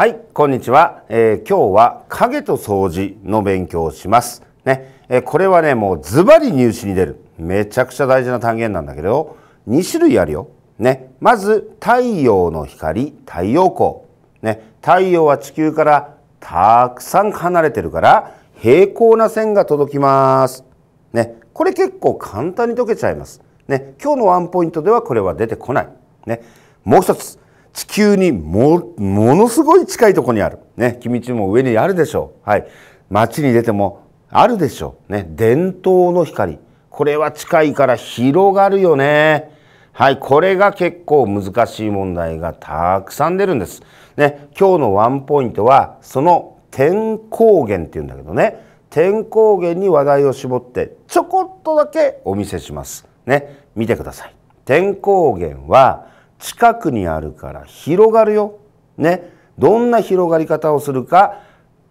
はい、こんにちは、えー、今日は影と掃除の勉強をします。ね、えー、これはね、もうズバリ入試に出る。めちゃくちゃ大事な単元なんだけど、2種類あるよ。ね、まず太陽の光、太陽光。ね、太陽は地球からたくさん離れてるから平行な線が届きます。ね、これ結構簡単に解けちゃいます。ね、今日のワンポイントではこれは出てこない。ね、もう一つ。地球にもものすごい近いところにある。ね、君地も上にあるでしょう。はい。街に出てもあるでしょう。ね、伝統の光。これは近いから広がるよね。はい、これが結構難しい問題がたくさん出るんです。ね、今日のワンポイントはその天光源っていうんだけどね、天光源に話題を絞ってちょこっとだけお見せします。ね、見てください。天光源は近くにあるから広がるよ。ね。どんな広がり方をするか、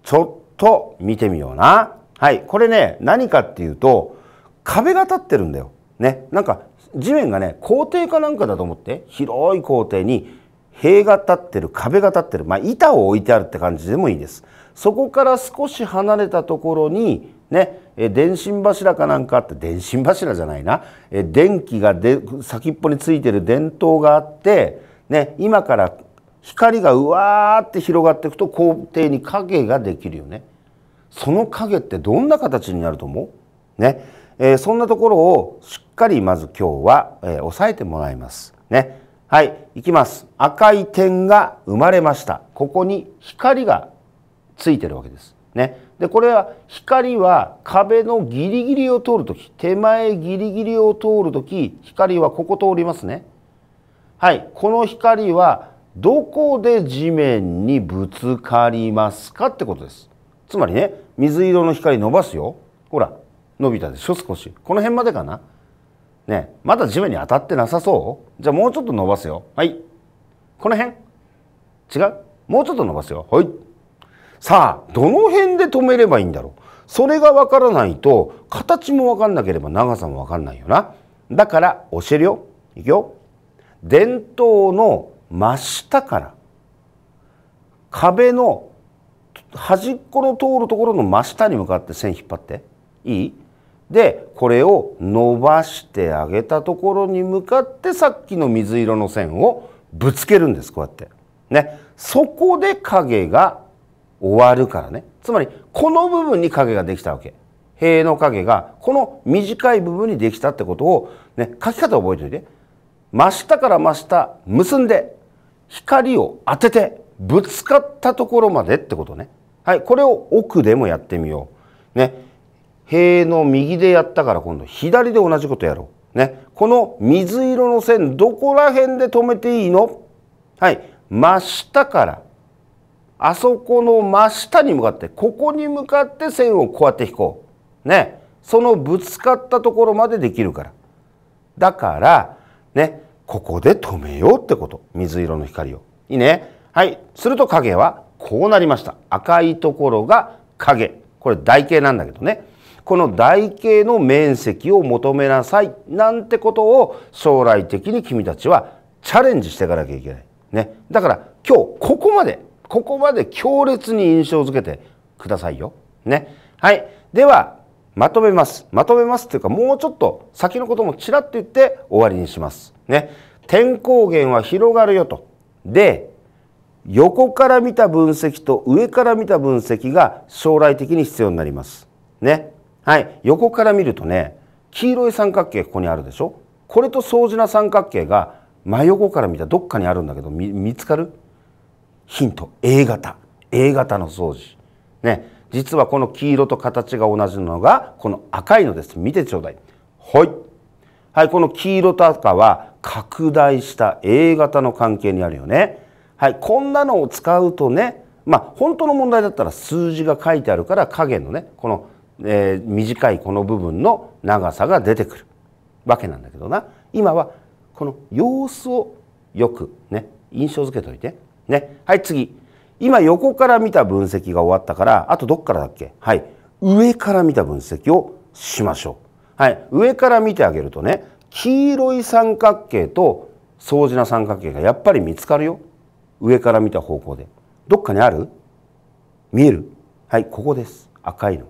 ちょっと見てみような。はい。これね、何かっていうと、壁が立ってるんだよ。ね。なんか、地面がね、校庭かなんかだと思って、広い校庭に塀が立ってる、壁が立ってる。まあ、板を置いてあるって感じでもいいです。そこから少し離れたところに、ね、電信柱かなんかって電信柱じゃないな電気がで先っぽについてる電灯があって、ね、今から光がうわーって広がっていくと校庭に影ができるよね。その影ってどんな形になると思う？ね、えー、そんなところをしっかりまず今日は、えー、押さえてもらいます。ね。はい、いきます。赤い点が生まれました。ここに光がついてるわけです。ね。でこれは光は壁のギリギリを通るとき手前ギリギリを通るとき光はここ通りますね。はいこの光はどこで地面にぶつかりますかってことです。つまりね水色の光伸ばすよ。ほら伸びたでしょ少し。この辺までかな。ねまだ地面に当たってなさそう？じゃあもうちょっと伸ばすよ。はい。この辺違う？もうちょっと伸ばすよ。はい。さあどの辺で止めればいいんだろう？それが分からないと形も分かんなければ長さも分かんないよな。だから教えるよ。いくよ。伝統の真下から壁の端っこの通るところの真下に向かって線引っ張って。いい？でこれを伸ばしてあげたところに向かってさっきの水色の線をぶつけるんですこうやって。ね、そこで影が終わるからね。つまりこの部分に影ができたわけ。塀の影がこの短い部分にできたってことを、ね、書き方を覚えておいて。真下から真下結んで光を当ててぶつかったところまでってことね。はいこれを奥でもやってみよう。ね。塀の右でやったから今度左で同じことやろう。ね。この水色の線どこら辺で止めていいの？はい真下からあそこの真下に向かってここに向かって線をこうやって引こう。ね。そのぶつかったところまでできるから。だからねここで止めようってこと。水色の光を。いいね。はい。すると影はこうなりました。赤いところが影。これ台形なんだけどね。この台形の面積を求めなさい。なんてことを将来的に君たちはチャレンジしていかなきゃいけない。ね、だから今日ここまでここまで強烈に印象づけてくださいよ。ね。はい。では、まとめます。まとめますっていうか、もうちょっと先のこともちらっと言って終わりにします。ね。天光源は広がるよと。で、横から見た分析と上から見た分析が将来的に必要になります。ね。はい。横から見るとね、黄色い三角形ここにあるでしょ？これと相似な三角形が真横から見たどっかにあるんだけど見つかる？ヒント。A 型。A 型の掃除。ね。実はこの黄色と形が同じのがこの赤いのです。見てちょうだい。はい。はいこの黄色と赤は拡大した A 型の関係にあるよね。はいこんなのを使うとねまあ本当の問題だったら数字が書いてあるから影のねこの、えー、短いこの部分の長さが出てくる。わけなんだけどな。今はこの様子をよくね印象づけておいて。ね、はい次。今横から見た分析が終わったからあとどっからだっけ？はい。上から見た分析をしましょう。はい、上から見てあげるとね黄色い三角形と相似な三角形がやっぱり見つかるよ。上から見た方向で。どっかにある？見える？はいここです。赤いの。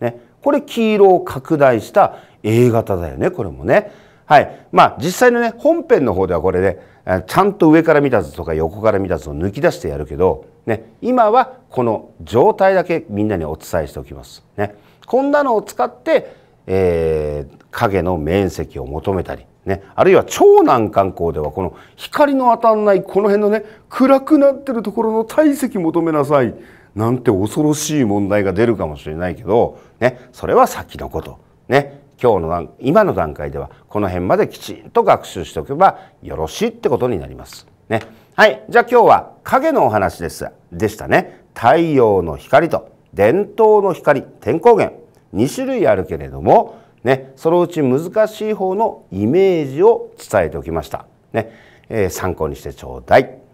ね、これ黄色を拡大した A 型だよねこれもね。はい。まあ実際のね本編の方ではこれねちゃんと上から見た図とか横から見た図を抜き出してやるけど、ね、今はこの状態だけみんなにお伝えしておきます。ね、こんなのを使って、えー、影の面積を求めたり、ね、あるいは超難関校ではこの光の当たんないこの辺のね暗くなってるところの体積求めなさいなんて恐ろしい問題が出るかもしれないけど、ね、それは先のこと。ね、今日の今の段階ではこの辺まできちんと学習しておけばよろしいってことになります。ね、はいじゃあ今日は影のお話ですでしたね。太陽の光と伝統の光天光源2種類あるけれども、ね、そのうち難しい方のイメージを伝えておきました。ねえー、参考にしてちょうだい。